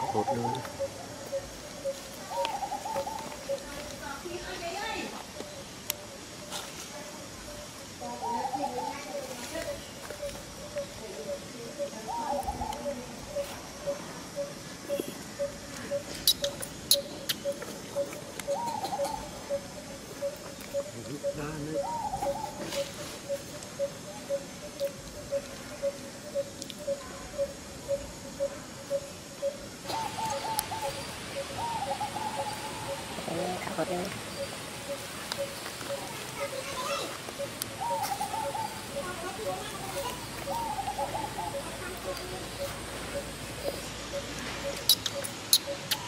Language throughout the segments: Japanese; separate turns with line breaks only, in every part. khắc cốt luôn
Thank you.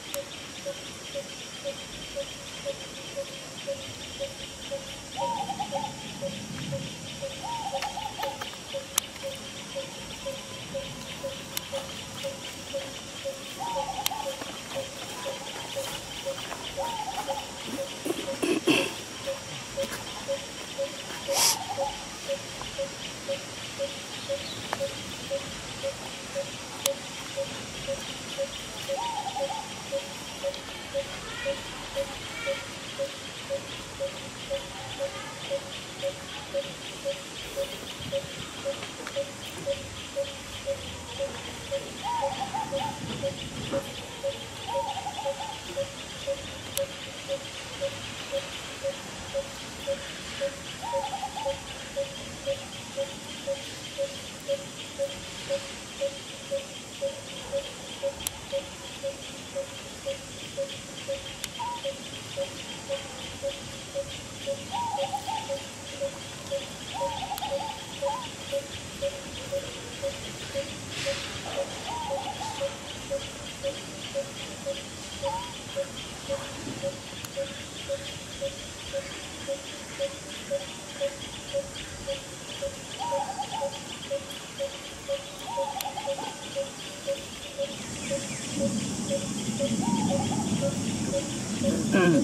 Mm.